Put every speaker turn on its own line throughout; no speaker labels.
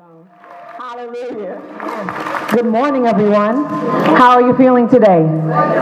Hallelujah. Good morning, everyone. How are you feeling today?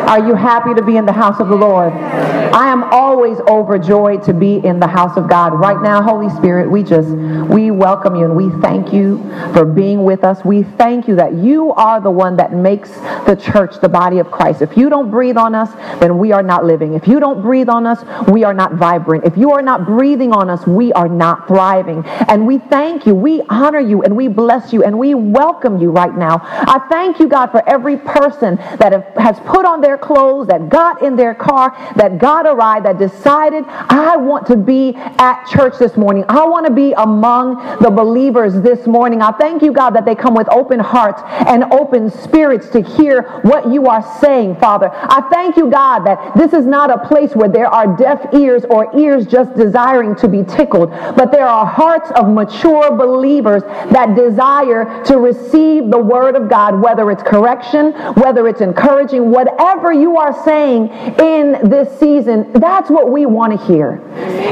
Are you happy to be in the house of the Lord? I am always overjoyed to be in the house of God. Right now, Holy Spirit, we just, we welcome you and we thank you for being with us. We thank you that you are the one that makes the church the body of Christ. If you don't breathe on us, then we are not living. If you don't breathe on us, we are not vibrant. If you are not breathing on us, we are not thriving. And we thank you, we honor you, and we bless you, and we welcome you right now. I thank you, God, for every person that have, has put on their clothes, that got in their car, that got a ride, that decided, I want to be at church this morning. I want to be among the believers this morning. I thank you, God, that they come with open hearts and open spirits to hear what you are saying, Father. I thank you, God, that this is not a place where there are deaf ears or ears just desiring to be tickled, but there are hearts of mature believers that desire to receive the word of God, whether it's correction, whether it's encouraging, whatever you are saying in this season, that's what we want to hear.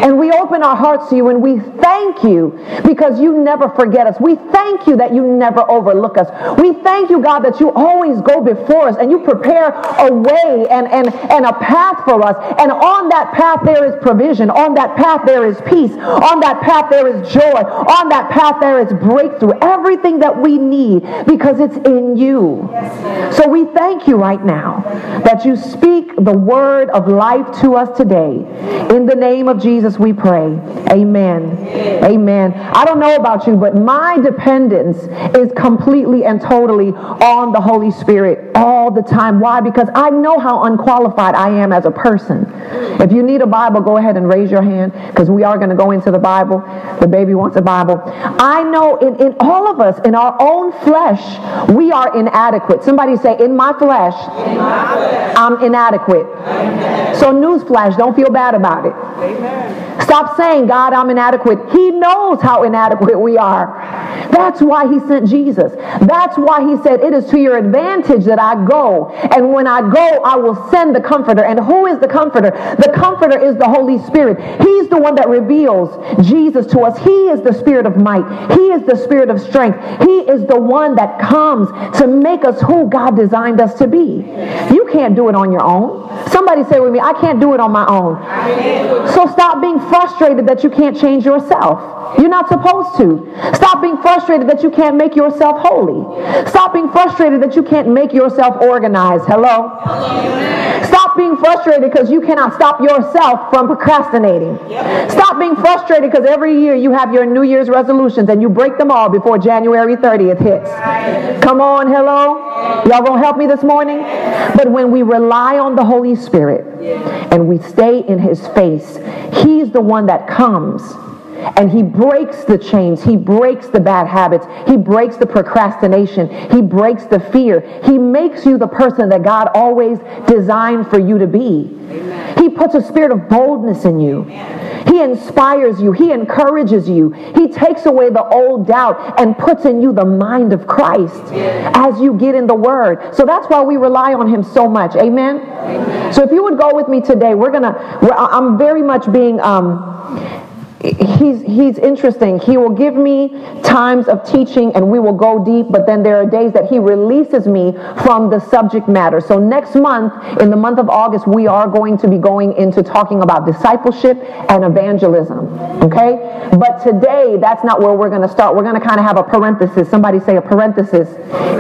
And we open our hearts to you and we thank you because you never forget us. We thank you that you never overlook us. We thank you, God, that you always go before us and you prepare a way and, and, and a path for us. And on that path, there is provision. On that path, there is peace. On that path, there is joy. On that path, there is breakthrough. Through everything that we need because it's in you. So we thank you right now that you speak the word of life to us today. In the name of Jesus, we pray. Amen. Amen. I don't know about you, but my dependence is completely and totally on the Holy Spirit all the time. Why? Because I know how unqualified I am as a person. If you need a Bible, go ahead and raise your hand because we are going to go into the Bible. The baby wants a Bible. I know in, in all of us, in our own flesh, we are inadequate. Somebody say, in my flesh, in my flesh. I'm inadequate. Amen. So newsflash, don't feel bad about it. Amen. Stop saying, God, I'm inadequate. He knows how inadequate we are. That's why he sent Jesus. That's why he said, it is to your advantage that I go. And when I go, I will send the comforter. And who is the comforter? The comforter is the Holy Spirit. He's the one that reveals Jesus to us. He is the spirit of might. He is the spirit of strength. He is the one that comes to make us who God designed us to be. You can't do it on your own. Somebody say with me, I can't do it on my own. So stop being frustrated that you can't change yourself. You're not supposed to. Stop being frustrated that you can't make yourself holy. Stop being frustrated that you can't make yourself organized. Hello? Stop being frustrated because you cannot stop yourself from procrastinating. Stop being frustrated because every year you have your New Year's resolutions and you break them all before January 30th hits. Come on, hello? Y'all gonna help me this morning? But when we rely on the Holy Spirit and we stay in his face, he's the one that comes and he breaks the chains. He breaks the bad habits. He breaks the procrastination. He breaks the fear. He makes you the person that God always designed for you to be. Amen. He puts a spirit of boldness in you. Amen. He inspires you. He encourages you. He takes away the old doubt and puts in you the mind of Christ as you get in the Word. So that's why we rely on Him so much. Amen? Amen. So if you would go with me today, we're going to, I'm very much being, um, he's he's interesting. He will give me times of teaching and we will go deep, but then there are days that he releases me from the subject matter. So next month, in the month of August, we are going to be going into talking about discipleship and evangelism. Okay? But today, that's not where we're going to start. We're going to kind of have a parenthesis. Somebody say a parenthesis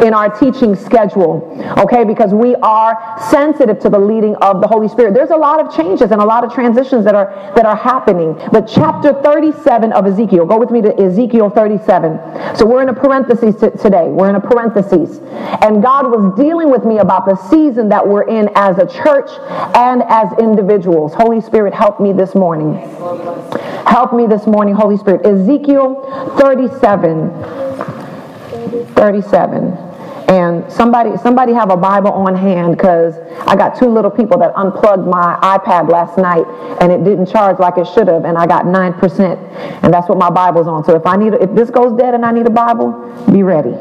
in our teaching schedule. Okay? Because we are sensitive to the leading of the Holy Spirit. There's a lot of changes and a lot of transitions that are that are happening. But chapter 37 of Ezekiel. Go with me to Ezekiel 37. So we're in a parenthesis today. We're in a parenthesis. And God was dealing with me about the season that we're in as a church and as individuals. Holy Spirit, help me this morning. Help me this morning, Holy Spirit. Ezekiel 37. 37. And somebody, somebody have a Bible on hand because I got two little people that unplugged my iPad last night and it didn't charge like it should have, and I got 9%. And that's what my Bible's on. So if I need, if this goes dead and I need a Bible, be ready.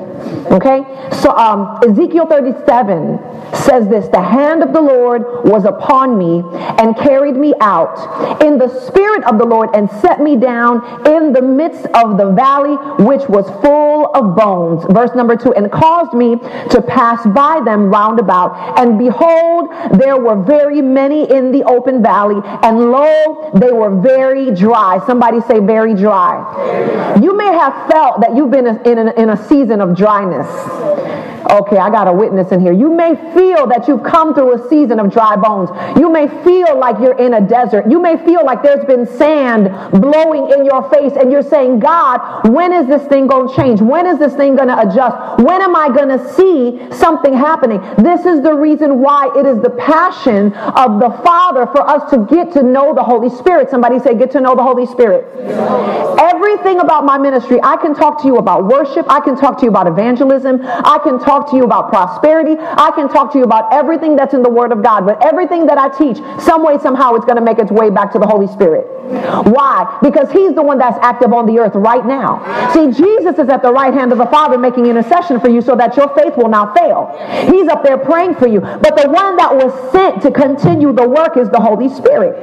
Okay? So um, Ezekiel 37 says this The hand of the Lord was upon me and carried me out in the spirit of the Lord and set me down in the midst of the valley, which was full of bones. Verse number two, and caused me to pass by them round about. And behold, there were very many in the open valley, and lo, they were very dry. Somebody say, very dry. You may have felt that you've been in a, in a season of dryness. Okay, I got a witness in here. You may feel that you've come through a season of dry bones. You may feel like you're in a desert. You may feel like there's been sand blowing in your face and you're saying, God, when is this thing going to change? When is this thing going to adjust? When am I going to see something happening? This is the reason why it is the passion of the Father for us to get to know the Holy Spirit. Somebody say, get to know the Holy Spirit. Everything about my ministry, I can talk to you about worship. I can talk to you about evangelism. I can talk talk to you about prosperity. I can talk to you about everything that's in the Word of God. But everything that I teach, some way, somehow, it's going to make its way back to the Holy Spirit. Why? Because He's the one that's active on the earth right now. See, Jesus is at the right hand of the Father making intercession for you so that your faith will not fail. He's up there praying for you. But the one that was sent to continue the work is the Holy Spirit.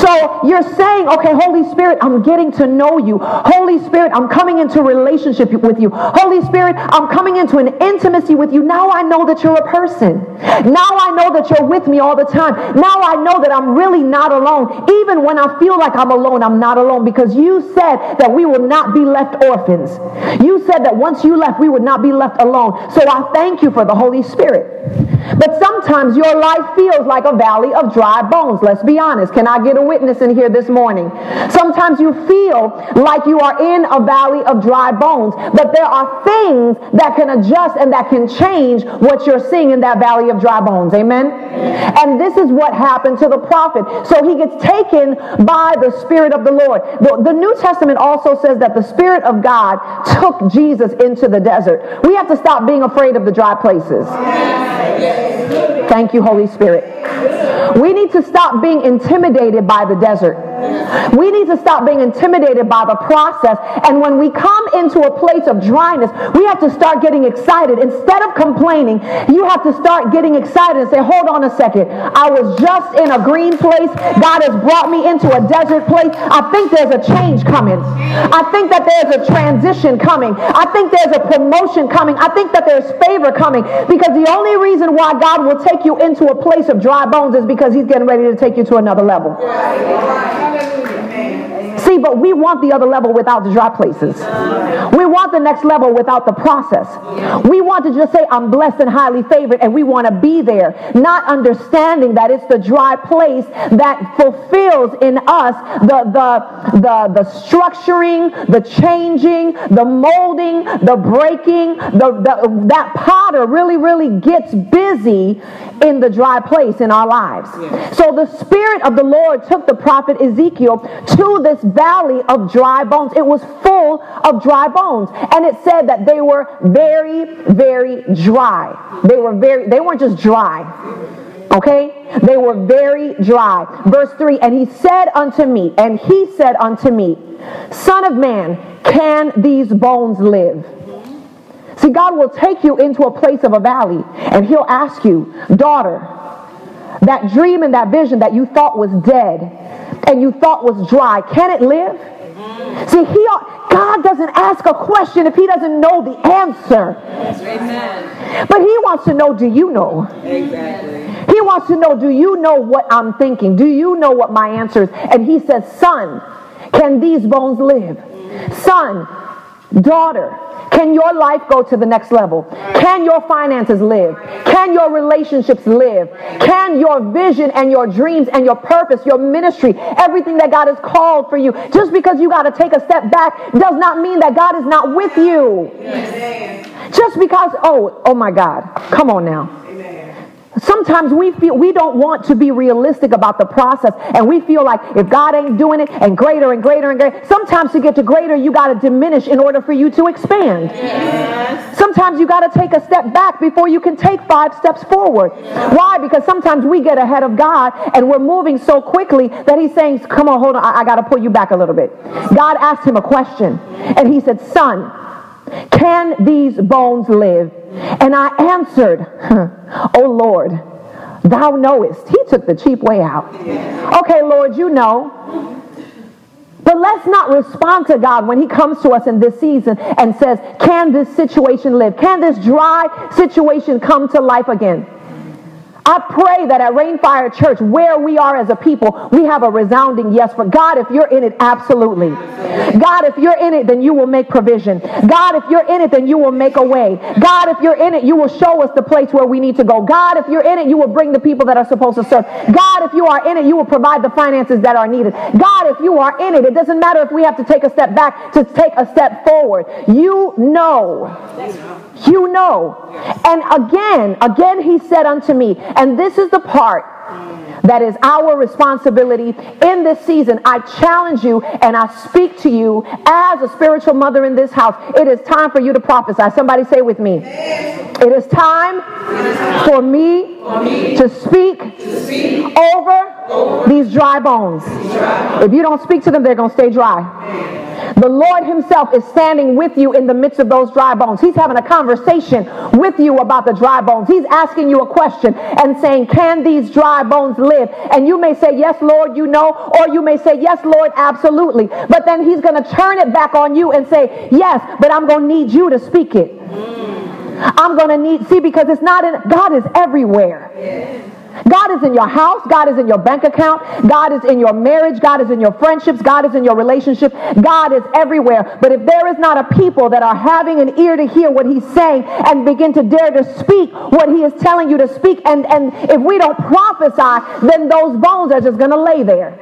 So you're saying, okay, Holy Spirit, I'm getting to know you. Holy Spirit, I'm coming into relationship with you. Holy Spirit, I'm coming into an intimacy with you. Now I know that you're a person. Now I know that you're with me all the time. Now I know that I'm really not alone. Even when I feel like I'm alone, I'm not alone because you said that we will not be left orphans. You said that once you left, we would not be left alone. So I thank you for the Holy Spirit. But sometimes your life feels like a valley of dry bones. Let's be honest. Can I get a witness in here this morning? Sometimes you feel like you are in a valley of dry bones, but there are things that can adjust and that can change what you're seeing in that valley of dry bones. Amen? And this is what happened to the prophet. So he gets taken by the Spirit of the Lord. The, the New Testament also says that the Spirit of God took Jesus into the desert. We have to stop being afraid of the dry places. Thank you, Holy Spirit. We need to stop being intimidated by the desert. We need to stop being intimidated by the process. And when we come into a place of dryness, we have to start getting excited. Instead of complaining, you have to start getting excited and say, hold on a second. I was just in a green place. God has brought me into a desert place. I think there's a change coming. I think that there's a transition coming. I think there's a promotion coming. I think that there's favor coming. Because the only reason why God will take you into a place of dry bones is because he's getting ready to take you to another level. Aleluya. See, but we want the other level without the dry places. We want the next level without the process. We want to just say, I'm blessed and highly favored, and we want to be there, not understanding that it's the dry place that fulfills in us the, the, the, the structuring, the changing, the molding, the breaking. The, the, that potter really, really gets busy in the dry place in our lives. So the Spirit of the Lord took the prophet Ezekiel to this valley of dry bones. It was full of dry bones. And it said that they were very, very dry. They were very, they weren't just dry. Okay? They were very dry. Verse 3 And he said unto me, and he said unto me, Son of man, can these bones live? See, God will take you into a place of a valley and he'll ask you, daughter, that dream and that vision that you thought was dead and you thought was dry, can it live? See, he, God doesn't ask a question if he doesn't know the answer. Amen. But he wants to know, do you know? Exactly. He wants to know, do you know what I'm thinking? Do you know what my answer is? And he says, son, can these bones live? Mm. Son, daughter, can your life go to the next level? Can your finances live? Can your relationships live? Can your vision and your dreams and your purpose, your ministry, everything that God has called for you, just because you got to take a step back does not mean that God is not with you. Just because, oh, oh my God, come on now. Sometimes we feel we don't want to be realistic about the process, and we feel like if God ain't doing it, and greater and greater and greater. Sometimes to get to greater, you got to diminish in order for you to expand. Yes. Sometimes you got to take a step back before you can take five steps forward. Why? Because sometimes we get ahead of God, and we're moving so quickly that He's saying, "Come on, hold on, I, I got to pull you back a little bit." God asked him a question, and he said, "Son." Can these bones live? And I answered, Oh Lord, thou knowest. He took the cheap way out. Okay, Lord, you know. But let's not respond to God when He comes to us in this season and says, Can this situation live? Can this dry situation come to life again? I pray that at Rainfire Church, where we are as a people, we have a resounding yes for God. If you're in it, absolutely. God, if you're in it, then you will make provision. God, if you're in it, then you will make a way. God, if you're in it, you will show us the place where we need to go. God, if you're in it, you will bring the people that are supposed to serve. God, if you are in it, you will provide the finances that are needed. God, if you are in it, it doesn't matter if we have to take a step back to take a step forward. You know. You know. And again, again, he said unto me, and this is the part that is our responsibility in this season. I challenge you and I speak to you as a spiritual mother in this house. It is time for you to prophesy. Somebody say with me. It is time for me to speak over these dry bones. If you don't speak to them, they're going to stay dry. The Lord Himself is standing with you in the midst of those dry bones. He's having a conversation with you about the dry bones. He's asking you a question and saying, Can these dry bones live? And you may say, Yes, Lord, you know, or you may say, Yes, Lord, absolutely. But then He's going to turn it back on you and say, Yes, but I'm going to need you to speak it. Mm. I'm going to need, see, because it's not in, God is everywhere. God is in your house. God is in your bank account. God is in your marriage. God is in your friendships. God is in your relationship. God is everywhere. But if there is not a people that are having an ear to hear what he's saying and begin to dare to speak what he is telling you to speak, and, and if we don't prophesy, then those bones are just going to lay there.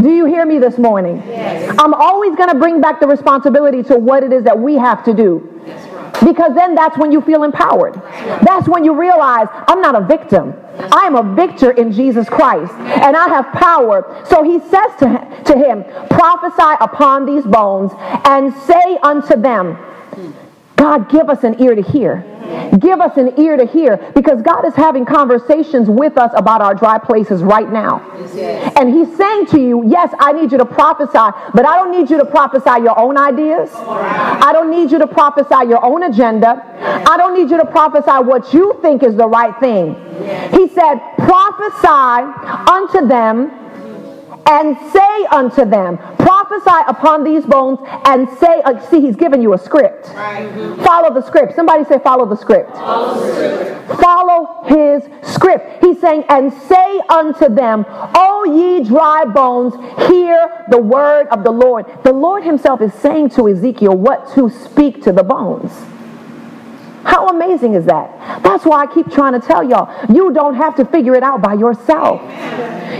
Do you hear me this morning? Yes. I'm always going to bring back the responsibility to what it is that we have to do. Because then that's when you feel empowered. That's when you realize I'm not a victim. I am a victor in Jesus Christ and I have power. So he says to, to him, prophesy upon these bones and say unto them, God, give us an ear to hear. Give us an ear to hear because God is having conversations with us about our dry places right now. And He's saying to you, Yes, I need you to prophesy, but I don't need you to prophesy your own ideas. I don't need you to prophesy your own agenda. I don't need you to prophesy what you think is the right thing. He said, Prophesy unto them and say unto them, prophesy upon these bones and say, uh, see, he's given you a script. Right. Follow the script. Somebody say, follow the script. Follow, the script. follow his script. He's saying, and say unto them, O ye dry bones, hear the word of the Lord. The Lord himself is saying to Ezekiel what to speak to the bones. How amazing is that? That's why I keep trying to tell y'all, you don't have to figure it out by yourself.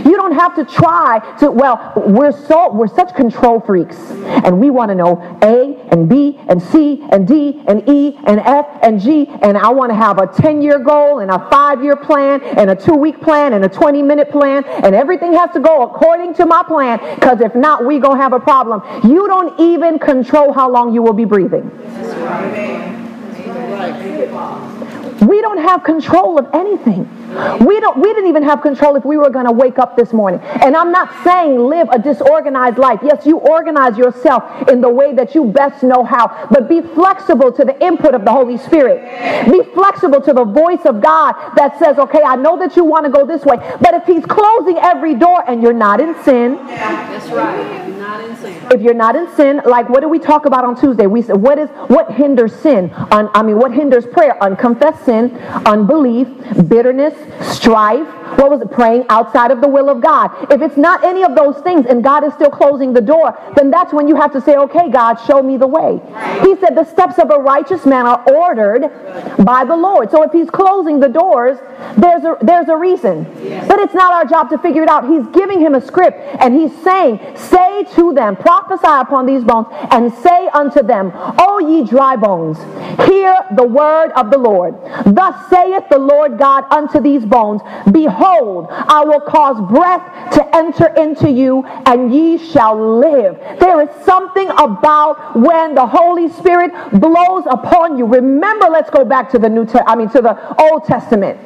You don't have to try to, well, we're so, we're such control freaks and we want to know A and B and C and D and E and F and G and I want to have a 10 year goal and a five year plan and a two week plan and a 20 minute plan and everything has to go according to my plan because if not, we going to have a problem. You don't even control how long you will be breathing. We don't have control of anything. We don't we didn't even have control if we were going to wake up this morning. And I'm not saying live a disorganized life. Yes, you organize yourself in the way that you best know how, but be flexible to the input of the Holy Spirit. Be flexible to the voice of God that says, "Okay, I know that you want to go this way, but if he's closing every door and you're not in sin." That's right. If you're not in sin, like what did we talk about on Tuesday? We said what is what hinders sin? Un, I mean, what hinders prayer? Unconfessed sin, unbelief, bitterness, strife. What was it? Praying outside of the will of God. If it's not any of those things and God is still closing the door, then that's when you have to say, okay, God, show me the way. He said the steps of a righteous man are ordered by the Lord. So if he's closing the doors, There's a, there's a reason. But it's not our job to figure it out. He's giving him a script and he's saying, Say to them, prophesy upon these bones, and say unto them, O ye dry bones, hear the word of the Lord. Thus saith the Lord God unto these bones, Behold, I will cause breath to enter into you, and ye shall live. There is something about when the Holy Spirit blows upon you. Remember, let's go back to the New Te- I mean to the Old Testament.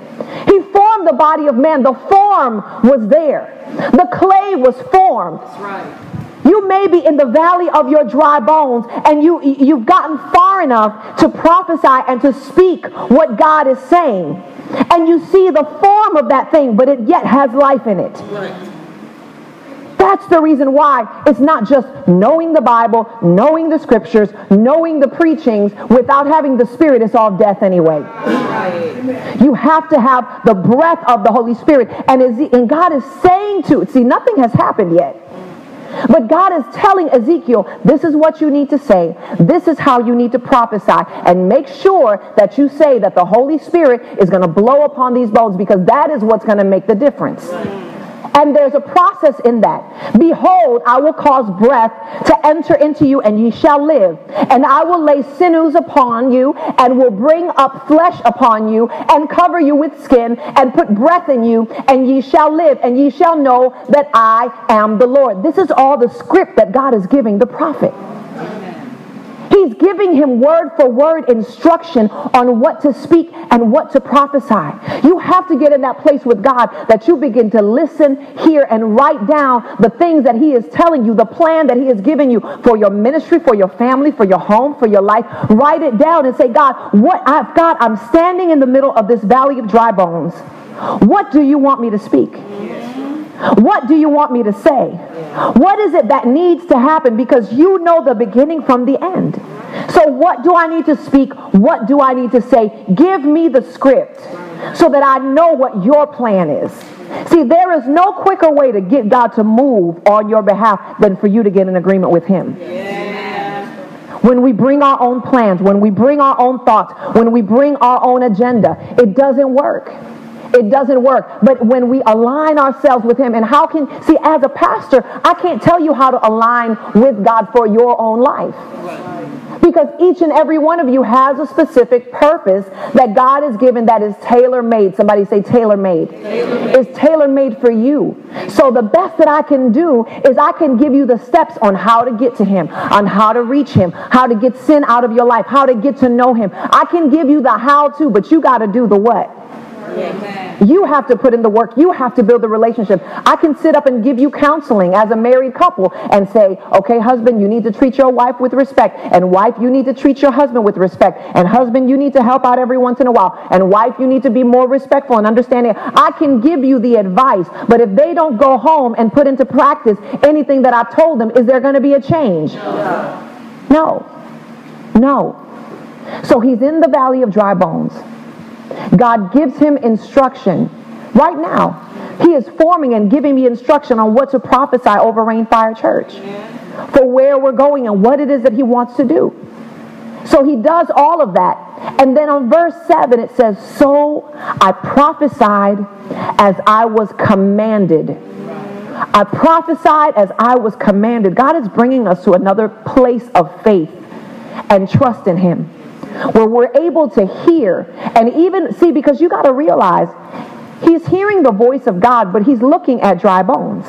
He formed the body of man. The form was there. The clay was formed. That's right. You may be in the valley of your dry bones and you, you've gotten far enough to prophesy and to speak what God is saying. And you see the form of that thing, but it yet has life in it. Right. That's the reason why it's not just knowing the Bible, knowing the scriptures, knowing the preachings without having the Spirit. It's all death anyway. You have to have the breath of the Holy Spirit. And, is, and God is saying to, see, nothing has happened yet. But God is telling Ezekiel, this is what you need to say. This is how you need to prophesy. And make sure that you say that the Holy Spirit is going to blow upon these bones because that is what's going to make the difference. And there's a process in that. Behold, I will cause breath to enter into you, and ye shall live. And I will lay sinews upon you, and will bring up flesh upon you, and cover you with skin, and put breath in you, and ye shall live, and ye shall know that I am the Lord. This is all the script that God is giving the prophet. He's giving him word for word instruction on what to speak and what to prophesy. You have to get in that place with God that you begin to listen, hear, and write down the things that he is telling you, the plan that he has given you for your ministry, for your family, for your home, for your life. Write it down and say, God, what I've got, I'm standing in the middle of this valley of dry bones. What do you want me to speak? What do you want me to say? What is it that needs to happen? Because you know the beginning from the end. So, what do I need to speak? What do I need to say? Give me the script so that I know what your plan is. See, there is no quicker way to get God to move on your behalf than for you to get in agreement with Him. When we bring our own plans, when we bring our own thoughts, when we bring our own agenda, it doesn't work. It doesn't work. But when we align ourselves with Him, and how can, see, as a pastor, I can't tell you how to align with God for your own life. Because each and every one of you has a specific purpose that God has given that is tailor made. Somebody say tailor made. It's tailor made for you. So the best that I can do is I can give you the steps on how to get to Him, on how to reach Him, how to get sin out of your life, how to get to know Him. I can give you the how to, but you got to do the what. You have to put in the work. You have to build the relationship. I can sit up and give you counseling as a married couple and say, okay, husband, you need to treat your wife with respect. And wife, you need to treat your husband with respect. And husband, you need to help out every once in a while. And wife, you need to be more respectful and understanding. I can give you the advice, but if they don't go home and put into practice anything that I've told them, is there going to be a change? No. No. So he's in the valley of dry bones. God gives him instruction right now. He is forming and giving me instruction on what to prophesy over Rainfire Church for where we're going and what it is that he wants to do. So he does all of that. And then on verse 7, it says, So I prophesied as I was commanded. I prophesied as I was commanded. God is bringing us to another place of faith and trust in him where we're able to hear and even see, because you got to realize he's hearing the voice of God, but he's looking at dry bones.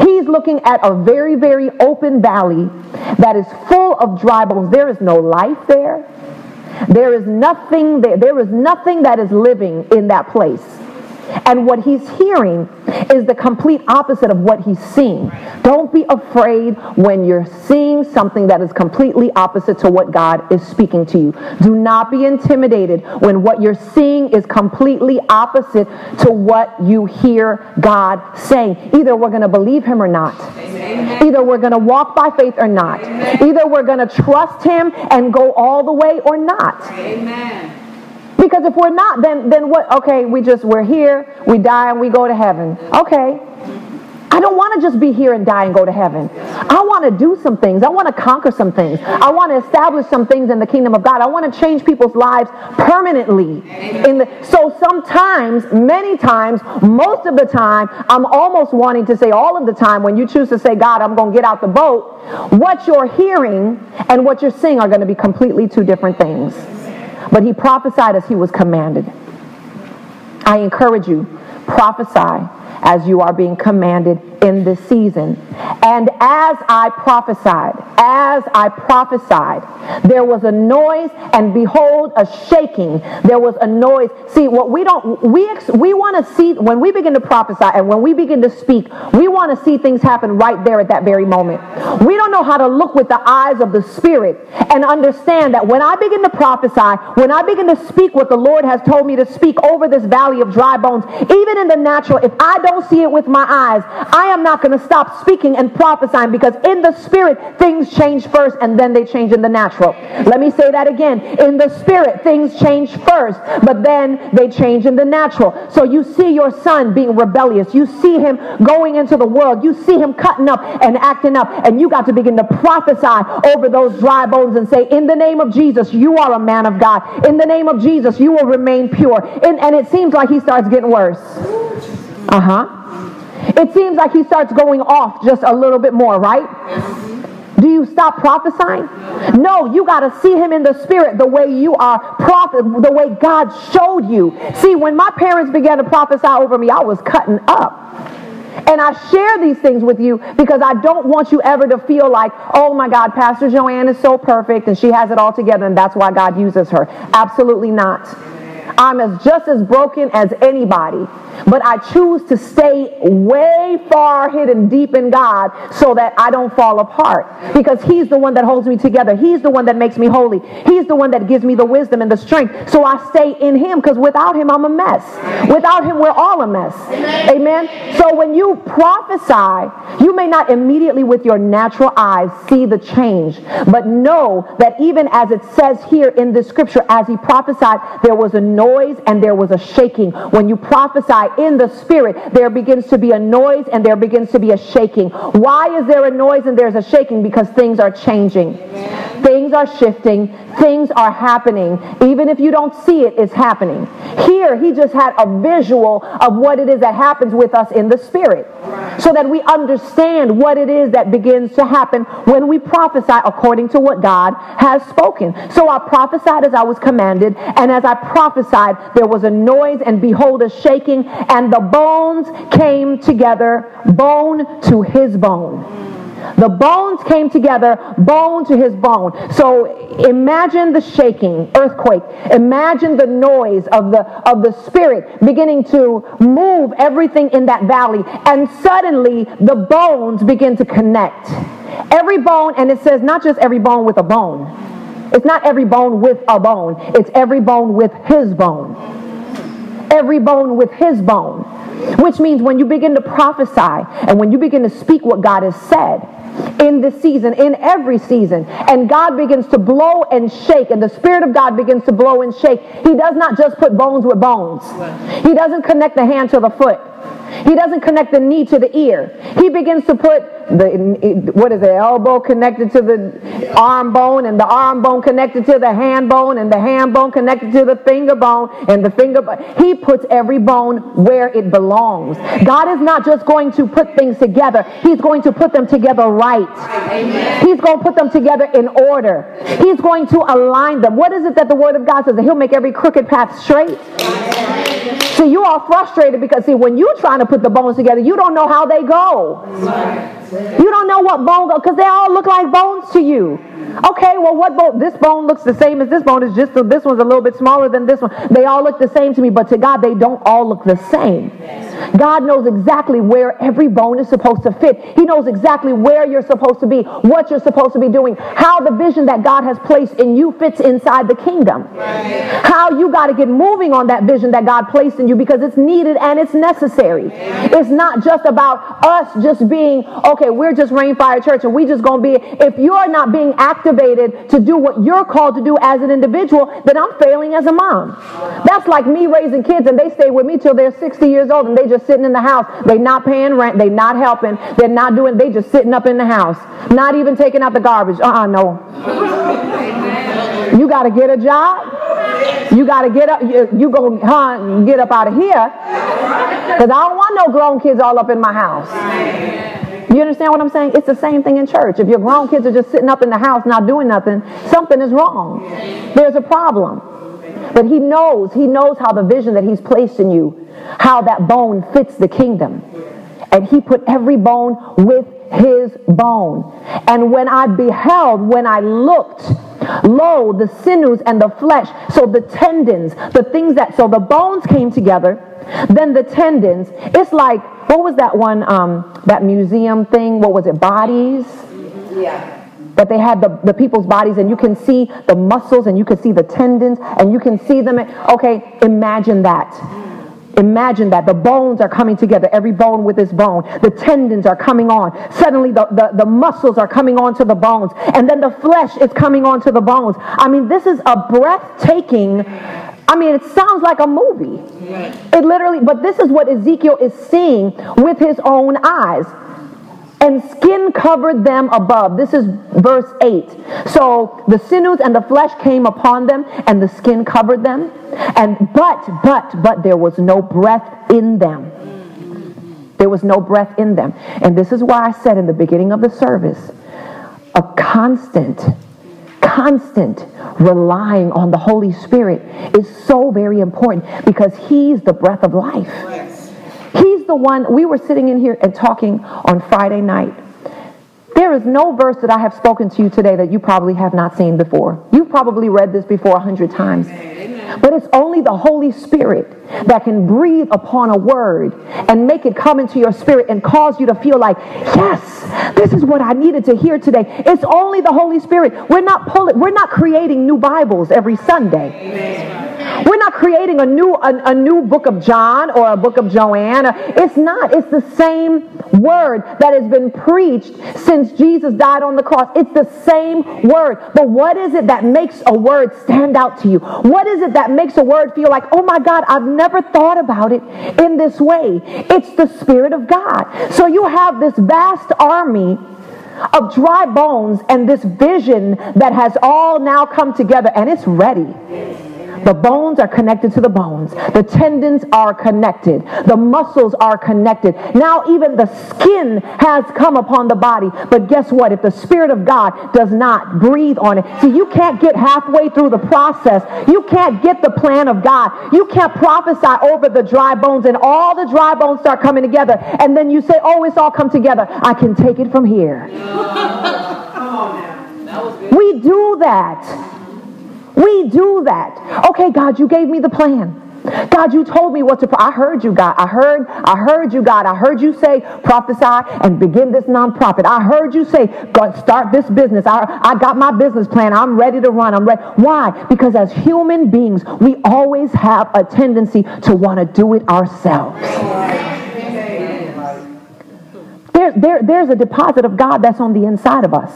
He's looking at a very, very open valley that is full of dry bones. There is no life there. There is nothing there. There is nothing that is living in that place. And what he's hearing is the complete opposite of what he's seeing. Don't be afraid when you're seeing something that is completely opposite to what God is speaking to you. Do not be intimidated when what you're seeing is completely opposite to what you hear God saying. Either we're going to believe him or not. Amen. Either we're going to walk by faith or not. Amen. Either we're going to trust him and go all the way or not. Amen. Because if we're not, then then what? Okay, we just we're here, we die, and we go to heaven. Okay. I don't want to just be here and die and go to heaven. I want to do some things. I want to conquer some things. I want to establish some things in the kingdom of God. I want to change people's lives permanently. In the, so sometimes, many times, most of the time, I'm almost wanting to say all of the time when you choose to say, God, I'm going to get out the boat, what you're hearing and what you're seeing are going to be completely two different things. But he prophesied as he was commanded. I encourage you, prophesy as you are being commanded in this season. And as I prophesied, as I prophesied, there was a noise, and behold, a shaking. There was a noise. See, what we don't, we, we want to see, when we begin to prophesy and when we begin to speak, we want to see things happen right there at that very moment. We don't know how to look with the eyes of the Spirit and understand that when I begin to prophesy, when I begin to speak what the Lord has told me to speak over this valley of dry bones, even in the natural, if I don't see it with my eyes, I am not going to stop speaking and prophesying because in the spirit, things change first and then they change in the natural. Let me say that again. In the spirit, things change first, but then they change in the natural. So you see your son being rebellious. You see him going into the world. You see him cutting up and acting up. And you got to begin to prophesy over those dry bones and say, In the name of Jesus, you are a man of God. In the name of Jesus, you will remain pure. And, and it seems like he starts getting worse. Uh huh. It seems like he starts going off just a little bit more, right? Do you stop prophesying? No, you got to see him in the spirit the way you are prophet, the way God showed you. See, when my parents began to prophesy over me, I was cutting up. And I share these things with you because I don't want you ever to feel like, oh my God, Pastor Joann is so perfect and she has it all together and that's why God uses her. Absolutely not. I'm as just as broken as anybody. But I choose to stay way far hidden deep in God so that I don't fall apart. Because He's the one that holds me together. He's the one that makes me holy. He's the one that gives me the wisdom and the strength. So I stay in Him because without Him, I'm a mess. Without Him, we're all a mess. Amen. So when you prophesy, you may not immediately with your natural eyes see the change. But know that even as it says here in the scripture, as He prophesied, there was a noise and there was a shaking. When you prophesy, in the spirit, there begins to be a noise and there begins to be a shaking. Why is there a noise and there's a shaking? Because things are changing. Amen. Things are shifting. Things are happening. Even if you don't see it, it's happening. Here, he just had a visual of what it is that happens with us in the spirit so that we understand what it is that begins to happen when we prophesy according to what God has spoken. So I prophesied as I was commanded, and as I prophesied, there was a noise, and behold, a shaking, and the bones came together, bone to his bone. The bones came together, bone to his bone. So imagine the shaking, earthquake. Imagine the noise of the of the spirit beginning to move everything in that valley. And suddenly the bones begin to connect. Every bone, and it says not just every bone with a bone. It's not every bone with a bone. It's every bone with his bone. Every bone with his bone. Which means when you begin to prophesy and when you begin to speak what God has said, in this season, in every season. And God begins to blow and shake, and the Spirit of God begins to blow and shake. He does not just put bones with bones, He doesn't connect the hand to the foot. He doesn't connect the knee to the ear. He begins to put the what is the elbow connected to the arm bone and the arm bone connected to the hand bone and the hand bone connected to the finger bone and the finger bone. He puts every bone where it belongs. God is not just going to put things together. He's going to put them together right. Amen. He's going to put them together in order. He's going to align them. What is it that the word of God says? That he'll make every crooked path straight. See, you are frustrated because see, when you're trying to put the bones together, you don't know how they go. You don't know what bone because they all look like bones to you. Okay, well, what bone? This bone looks the same as this bone. It's just this one's a little bit smaller than this one. They all look the same to me, but to God, they don't all look the same. God knows exactly where every bone is supposed to fit. He knows exactly where you're supposed to be, what you're supposed to be doing, how the vision that God has placed in you fits inside the kingdom. How you got to get moving on that vision that God placed in you because it's needed and it's necessary. It's not just about us just being, okay, okay, we're just Rainfire Church and we just going to be, if you're not being activated to do what you're called to do as an individual, then I'm failing as a mom. That's like me raising kids and they stay with me till they're 60 years old and they just sitting in the house. They not paying rent. They not helping. They're not doing, they just sitting up in the house. Not even taking out the garbage. Uh-uh, no. You got to get a job. You got to get up. You, you go huh, get up out of here. Because I don't want no grown kids all up in my house. You understand what I'm saying? It's the same thing in church. If your grown kids are just sitting up in the house not doing nothing, something is wrong. There's a problem. But he knows, he knows how the vision that he's placed in you, how that bone fits the kingdom. And he put every bone with his bone. And when I beheld, when I looked, lo, the sinews and the flesh, so the tendons, the things that, so the bones came together, then the tendons, it's like, what was that one, um, that museum thing? What was it, bodies? Yeah that they had the, the people's bodies and you can see the muscles and you can see the tendons and you can see them. Okay, imagine that. Imagine that the bones are coming together, every bone with its bone. The tendons are coming on. Suddenly, the, the, the muscles are coming onto the bones, and then the flesh is coming onto the bones. I mean, this is a breathtaking. I mean, it sounds like a movie. It literally, but this is what Ezekiel is seeing with his own eyes and skin covered them above. This is verse 8. So the sinews and the flesh came upon them, and the skin covered them. And but, but, but there was no breath in them. There was no breath in them. And this is why I said in the beginning of the service a constant, constant relying on the Holy Spirit is so very important because He's the breath of life. He's the one, we were sitting in here and talking on Friday night. There is no verse that I have spoken to you today that you probably have not seen before. You've probably read this before a hundred times. But it's only the Holy Spirit that can breathe upon a word and make it come into your spirit and cause you to feel like, yes, this is what I needed to hear today. It's only the Holy Spirit. We're not pulling, we're not creating new Bibles every Sunday. Amen. We're not creating a new a, a, new book of John or a book of Joann. It's not. It's the same word that has been preached since Jesus died on the cross. It's the same word. But what is it that makes a word stand out to you? What is it that makes a word feel like, oh my God, I've never thought about it in this way? It's the Spirit of God. So you have this vast army of dry bones and this vision that has all now come together and it's ready. The bones are connected to the bones. The tendons are connected. The muscles are connected. Now even the skin has come upon the body. But guess what? If the Spirit of God does not breathe on it, see, you can't get halfway through the process. You can't get the plan of God. You can't prophesy over the dry bones and all the dry bones start coming together. And then you say, oh, it's all come together. I can take it from here. we do that. We do that. Okay, God, you gave me the plan. God, you told me what to. Pro- I heard you, God. I heard. I heard you, God. I heard you say, prophesy and begin this nonprofit. I heard you say, God, start this business. I, I got my business plan. I'm ready to run. I'm ready. Why? Because as human beings, we always have a tendency to want to do it ourselves. There, there, there's a deposit of God that's on the inside of us.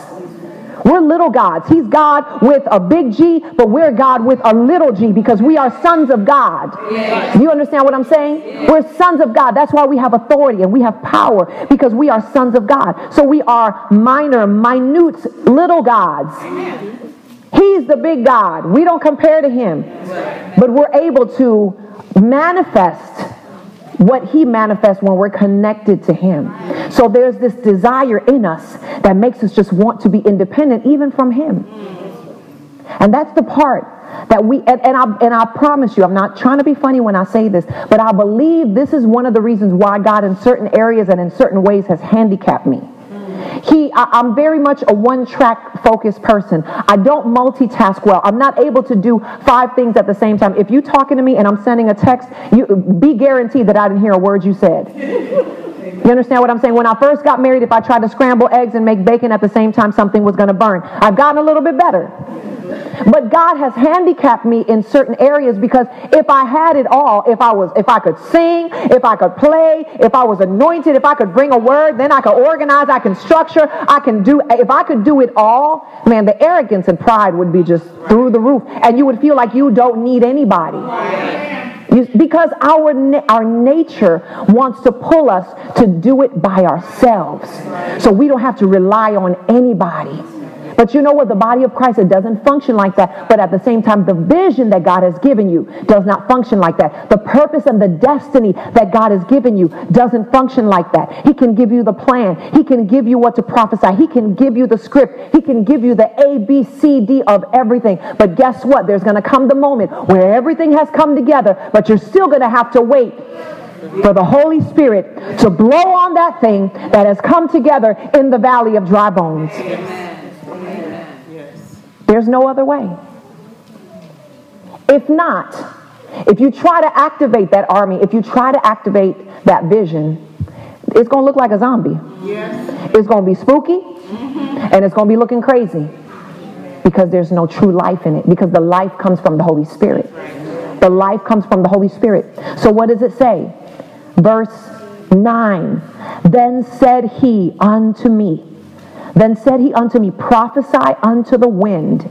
We're little gods. He's God with a big G, but we're God with a little g because we are sons of God. Yes. You understand what I'm saying? Yes. We're sons of God. That's why we have authority and we have power because we are sons of God. So we are minor, minute, little gods. Amen. He's the big God. We don't compare to him. But we're able to manifest what he manifests when we're connected to him. So there's this desire in us that makes us just want to be independent even from him. And that's the part that we and, and, I and I promise you, I'm not trying to be funny when I say this, but I believe this is one of the reasons why God in certain areas and in certain ways has handicapped me. He, I, am very much a one-track focused person. I don't multitask well. I'm not able to do five things at the same time. If you talking to me and I'm sending a text, you be guaranteed that I didn't hear a word you said. You understand what I'm saying? When I first got married, if I tried to scramble eggs and make bacon at the same time, something was going to burn. I've gotten a little bit better. But God has handicapped me in certain areas because if I had it all, if I was, if I could sing, if I could play, if I was anointed, if I could bring a word, then I could organize, I can structure, I can do, if I could do it all, man, the arrogance and pride would be just through the roof. And you would feel like you don't need anybody. Because our, our nature wants to pull us to do it by ourselves. So we don't have to rely on anybody. But you know what? The body of Christ, it doesn't function like that. But at the same time, the vision that God has given you does not function like that. The purpose and the destiny that God has given you doesn't function like that. He can give you the plan. He can give you what to prophesy. He can give you the script. He can give you the A, B, C, D of everything. But guess what? There's going to come the moment where everything has come together, but you're still going to have to wait for the Holy Spirit to blow on that thing that has come together in the valley of dry bones. Amen. There's no other way. If not, if you try to activate that army, if you try to activate that vision, it's going to look like a zombie. Yes. It's going to be spooky mm-hmm. and it's going to be looking crazy because there's no true life in it because the life comes from the Holy Spirit. The life comes from the Holy Spirit. So what does it say? Verse 9. Then said he unto me, then said he unto me, Prophesy unto the wind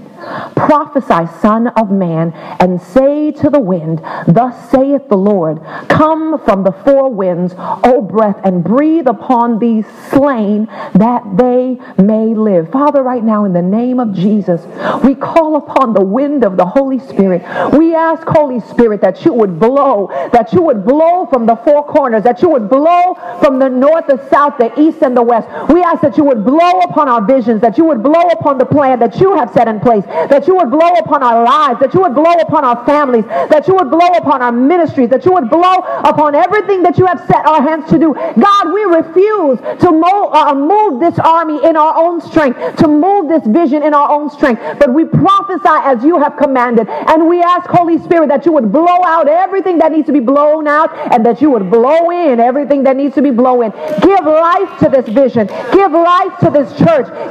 Prophesy, Son of Man, and say to the wind, Thus saith the Lord, Come from the four winds, O breath, and breathe upon these slain, that they may live. Father, right now, in the name of Jesus, we call upon the wind of the Holy Spirit. We ask, Holy Spirit, that you would blow, that you would blow from the four corners, that you would blow from the north, the south, the east, and the west. We ask that you would blow upon our visions, that you would blow upon the plan that you have set in place that you would blow upon our lives, that you would blow upon our families, that you would blow upon our ministries, that you would blow upon everything that you have set our hands to do. God, we refuse to mold, uh, move this army in our own strength, to move this vision in our own strength, but we prophesy as you have commanded. And we ask, Holy Spirit, that you would blow out everything that needs to be blown out and that you would blow in everything that needs to be blown in. Give life to this vision. Give life to this church.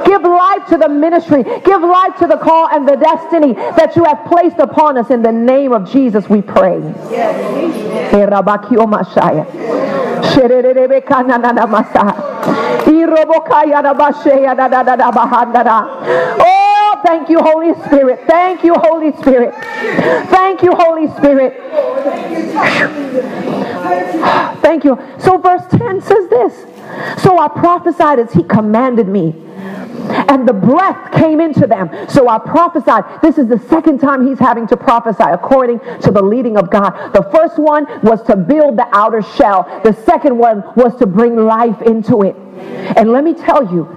Give life to the ministry. Give life to the call and the destiny that you have placed upon us. In the name of Jesus, we pray. Oh, thank you, Holy Spirit. Thank you, Holy Spirit. Thank you, Holy Spirit. Thank you. So, verse 10 says this So I prophesied as he commanded me and the breath came into them. So I prophesied. This is the second time he's having to prophesy according to the leading of God. The first one was to build the outer shell. The second one was to bring life into it. And let me tell you,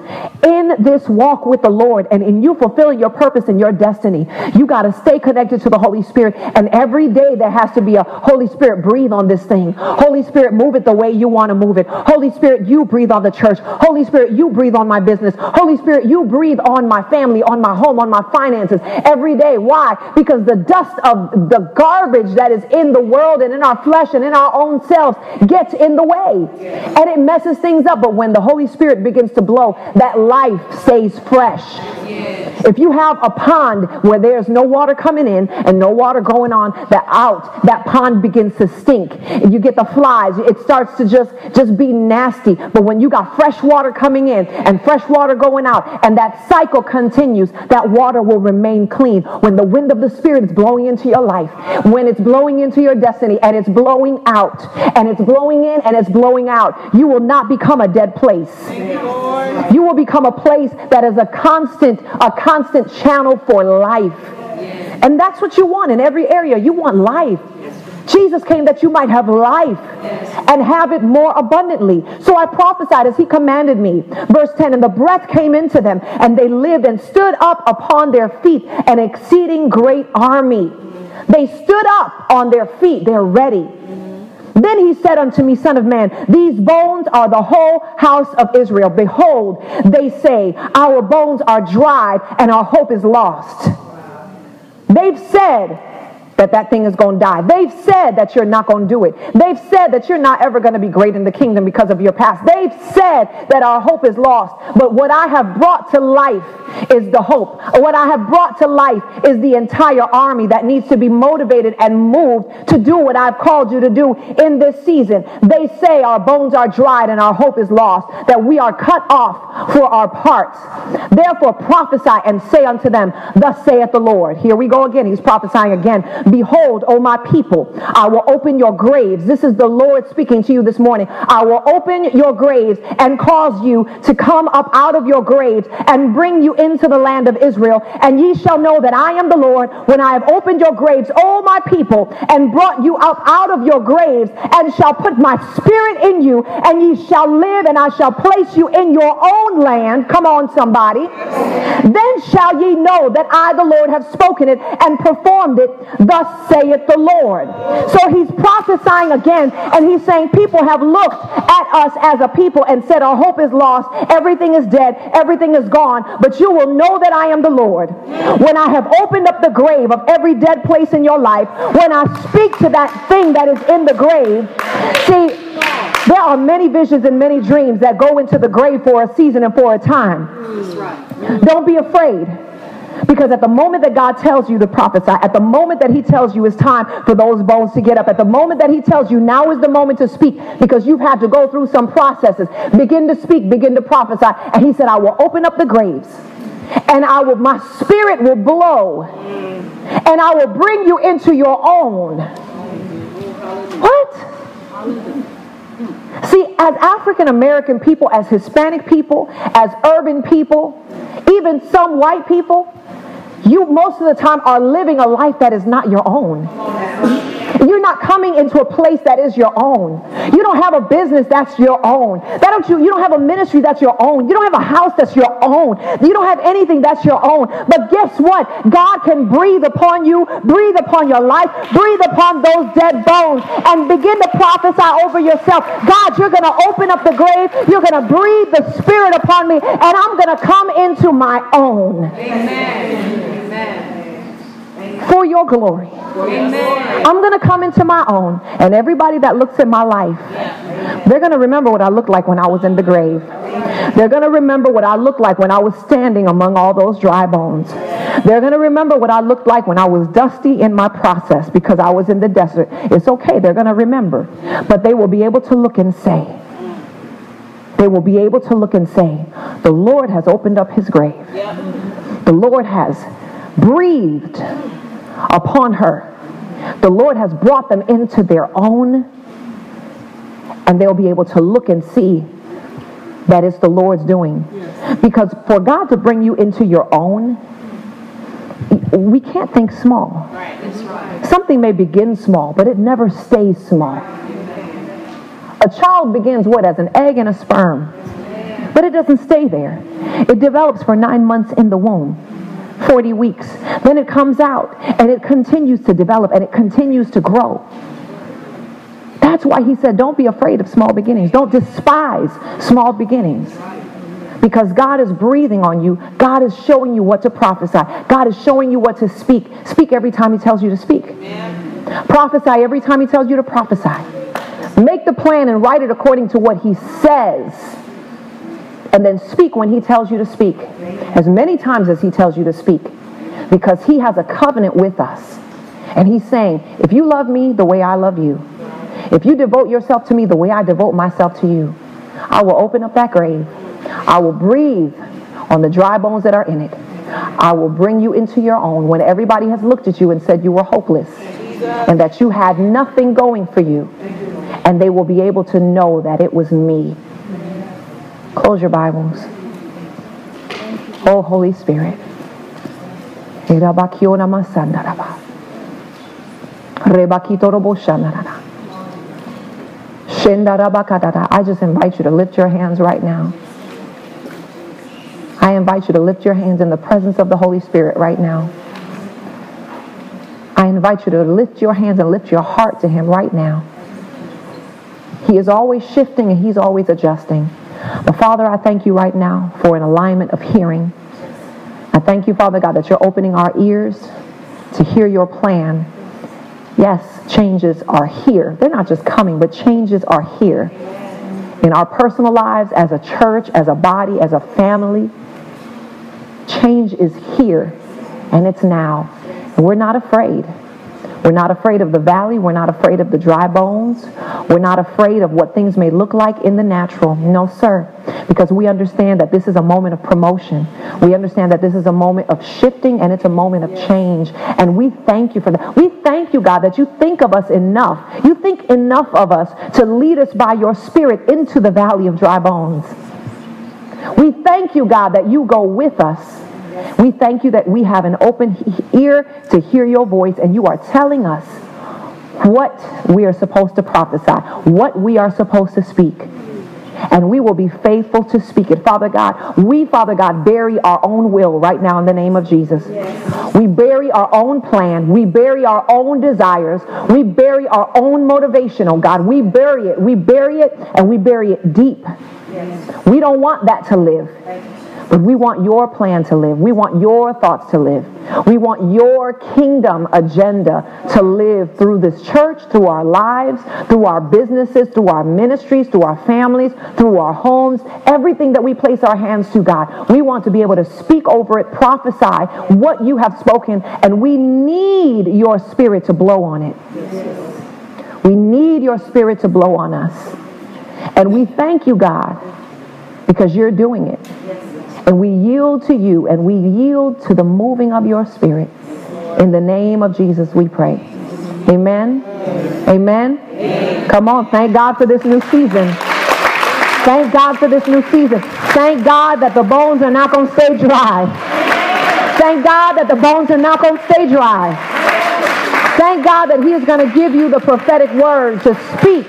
in this walk with the Lord and in you fulfilling your purpose and your destiny, you got to stay connected to the Holy Spirit. And every day there has to be a Holy Spirit breathe on this thing. Holy Spirit, move it the way you want to move it. Holy Spirit, you breathe on the church. Holy Spirit, you breathe on my business. Holy Spirit, you breathe on my family, on my home, on my finances every day. Why? Because the dust of the garbage that is in the world and in our flesh and in our own selves gets in the way. And it messes things up. But when the Holy Spirit begins to blow, that life stays fresh. Yes. If you have a pond where there's no water coming in and no water going on, that out, that pond begins to stink. You get the flies. It starts to just, just be nasty. But when you got fresh water coming in and fresh water going out, and that cycle continues, that water will remain clean. When the wind of the Spirit is blowing into your life, when it's blowing into your destiny, and it's blowing out, and it's blowing in, and it's blowing out, you will not become a dead place place. You will become a place that is a constant, a constant channel for life. And that's what you want in every area. You want life. Jesus came that you might have life and have it more abundantly. So I prophesied as he commanded me. Verse 10 And the breath came into them, and they lived and stood up upon their feet, an exceeding great army. They stood up on their feet, they're ready. Then he said unto me, Son of man, these bones are the whole house of Israel. Behold, they say, Our bones are dried and our hope is lost. They've said, that that thing is going to die. They've said that you're not going to do it. They've said that you're not ever going to be great in the kingdom because of your past. They've said that our hope is lost. But what I have brought to life is the hope. What I have brought to life is the entire army that needs to be motivated and moved to do what I've called you to do in this season. They say our bones are dried and our hope is lost, that we are cut off for our parts. Therefore prophesy and say unto them, Thus saith the Lord. Here we go again. He's prophesying again. Behold, O my people, I will open your graves. This is the Lord speaking to you this morning. I will open your graves and cause you to come up out of your graves and bring you into the land of Israel. And ye shall know that I am the Lord when I have opened your graves, O my people, and brought you up out of your graves, and shall put my spirit in you, and ye shall live, and I shall place you in your own land. Come on, somebody. Then shall ye know that I, the Lord, have spoken it and performed it. Thus saith the Lord. So he's prophesying again, and he's saying people have looked at us as a people and said, Our hope is lost, everything is dead, everything is gone, but you will know that I am the Lord. When I have opened up the grave of every dead place in your life, when I speak to that thing that is in the grave, see, there are many visions and many dreams that go into the grave for a season and for a time. Don't be afraid. Because at the moment that God tells you to prophesy, at the moment that He tells you it's time for those bones to get up, at the moment that He tells you now is the moment to speak, because you've had to go through some processes, begin to speak, begin to prophesy. And He said, I will open up the graves and I will, my spirit will blow and I will bring you into your own. What? See, as African American people, as Hispanic people, as urban people, even some white people, you most of the time are living a life that is not your own. You're not coming into a place that is your own. You don't have a business that's your own. That don't you you don't have a ministry that's your own. You don't have a house that's your own. You don't have anything that's your own. But guess what? God can breathe upon you, breathe upon your life, breathe upon those dead bones and begin to prophesy over yourself. God, you're going to open up the grave. You're going to breathe the spirit upon me and I'm going to come into my own. Amen. Amen for your glory. Amen. I'm going to come into my own, and everybody that looks at my life, they're going to remember what I looked like when I was in the grave. They're going to remember what I looked like when I was standing among all those dry bones. They're going to remember what I looked like when I was dusty in my process because I was in the desert. It's okay. They're going to remember. But they will be able to look and say, they will be able to look and say, the Lord has opened up his grave. The Lord has breathed upon her. The Lord has brought them into their own, and they'll be able to look and see that it's the Lord's doing. Because for God to bring you into your own, we can't think small. Something may begin small, but it never stays small. A child begins what? As an egg and a sperm. But it doesn't stay there. It develops for nine months in the womb. 40 weeks. Then it comes out and it continues to develop and it continues to grow. That's why he said, don't be afraid of small beginnings. Don't despise small beginnings. Because God is breathing on you. God is showing you what to prophesy. God is showing you what to speak. Speak every time he tells you to speak. Amen. Prophesy every time he tells you to prophesy. Make the plan and write it according to what he says and then speak when he tells you to speak. As many times as he tells you to speak. Because he has a covenant with us. And he's saying if you love me the way i love you if you devote yourself to me the way i devote myself to you i will open up that grave. I will breathe on the dry bones that are in it. I will bring you into your own when everybody has looked at you and said you were hopeless and that you had nothing going for you. And they will be able to know that it was me Close your Bibles. Oh, Holy Spirit. I just invite you to lift your hands right now. I invite you to lift your hands in the presence of the Holy Spirit right now. I invite you to lift your hands and lift your heart to Him right now. He is always shifting and He's always adjusting. But Father, I thank you right now for an alignment of hearing. I thank you, Father God, that you're opening our ears to hear your plan Yes, changes are here. They're not just coming, but changes are here. In our personal lives, as a church, as a body, as a family, change is here and it's now. And we're not afraid. We're not afraid of the valley. We're not afraid of the dry bones. We're not afraid of what things may look like in the natural. No, sir. Because we understand that this is a moment of promotion. We understand that this is a moment of shifting and it's a moment of change. And we thank you for that. We thank you, God, that you think of us enough. You think enough of us to lead us by your spirit into the valley of dry bones. We thank you, God, that you go with us we thank you that we have an open ear to hear your voice and you are telling us what we are supposed to prophesy, what we are supposed to speak. And we will be faithful to speak it. Father God, we, Father God, bury our own will right now in the name of Jesus. Yes. We bury our own plan. We bury our own desires. We bury our own motivation, oh God. We bury it. We bury it and we bury it deep. Yes. We don't want that to live. But we want your plan to live. We want your thoughts to live. We want your kingdom agenda to live through this church, through our lives, through our businesses, through our ministries, through our families, through our homes, everything that we place our hands to, God. We want to be able to speak over it, prophesy what you have spoken, and we need your spirit to blow on it. We need your spirit to blow on us. And we thank you, God, because you're doing it. And we yield to you and we yield to the moving of your spirit. In the name of Jesus, we pray. Amen. Amen. Amen. Come on. Thank God for this new season. Thank God for this new season. Thank God that the bones are not going to stay dry. Thank God that the bones are not going to stay dry. Thank God that He is going to give you the prophetic word to speak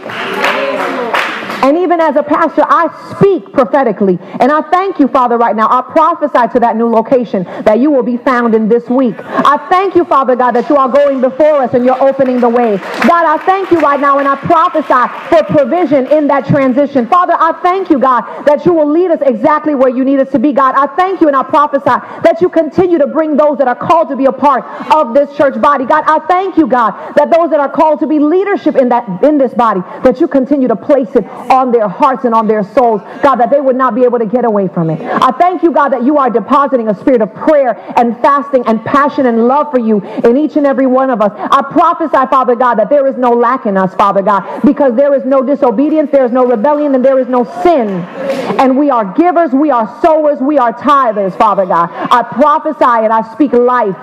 and even as a pastor, I speak prophetically. And I thank you, Father, right now. I prophesy to that new location that you will be found in this week. I thank you, Father God, that you are going before us and you're opening the way. God, I thank you right now and I prophesy for provision in that transition. Father, I thank you, God, that you will lead us exactly where you need us to be, God. I thank you and I prophesy that you continue to bring those that are called to be a part of this church body. God, I thank you, God, that those that are called to be leadership in that in this body, that you continue to place it on their hearts and on their souls, God, that they would not be able to get away from it. I thank you, God, that you are depositing a spirit of prayer and fasting and passion and love for you in each and every one of us. I prophesy, Father God, that there is no lack in us, Father God, because there is no disobedience, there is no rebellion, and there is no sin. And we are givers, we are sowers, we are tithers, Father God. I prophesy and I speak life.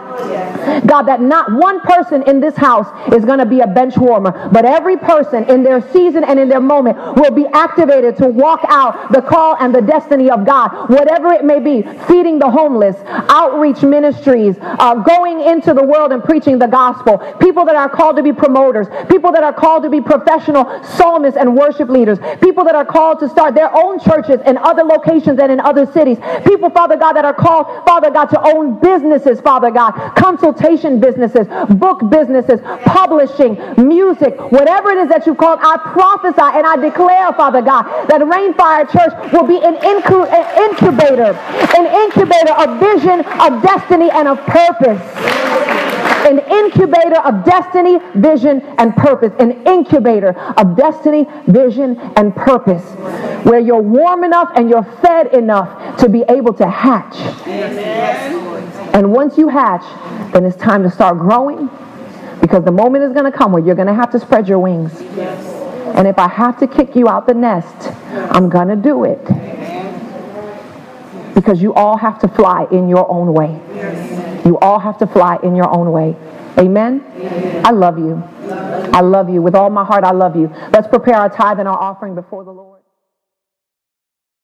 God, that not one person in this house is going to be a bench warmer, but every person in their season and in their moment will be activated to walk out the call and the destiny of God, whatever it may be, feeding the homeless, outreach ministries, uh, going into the world and preaching the gospel, people that are called to be promoters, people that are called to be professional psalmists and worship leaders, people that are called to start their own churches in other locations and in other cities, people, Father God, that are called, Father God, to own businesses, Father God, consultation businesses, book businesses, publishing, music, whatever it is that you've called, I prophesy and I declare, Father God, that Rainfire Church will be an, incu- an incubator, an incubator of vision, of destiny, and of purpose. An incubator of destiny, vision, and purpose. An incubator of destiny, vision, and purpose. Where you're warm enough and you're fed enough to be able to hatch. And once you hatch, then it's time to start growing because the moment is going to come where you're going to have to spread your wings. Yes. And if I have to kick you out the nest, I'm going to do it. Because you all have to fly in your own way. You all have to fly in your own way. Amen? I love you. I love you. With all my heart, I love you. Let's prepare our tithe and our offering before the Lord.